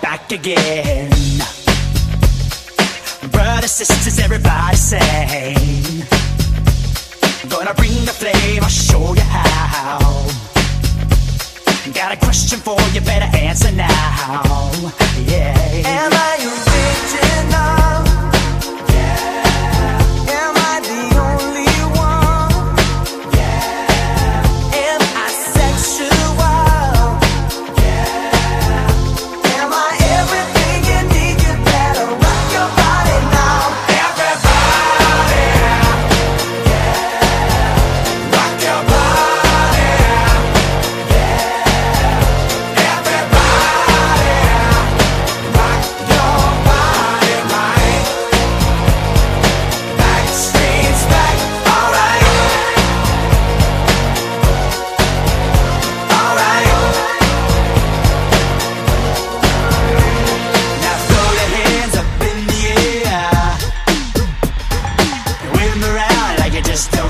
back again. Brothers, sisters, everybody sing. Gonna bring the flame, I'll show you how. Got a question for you, better answer now. Yeah. still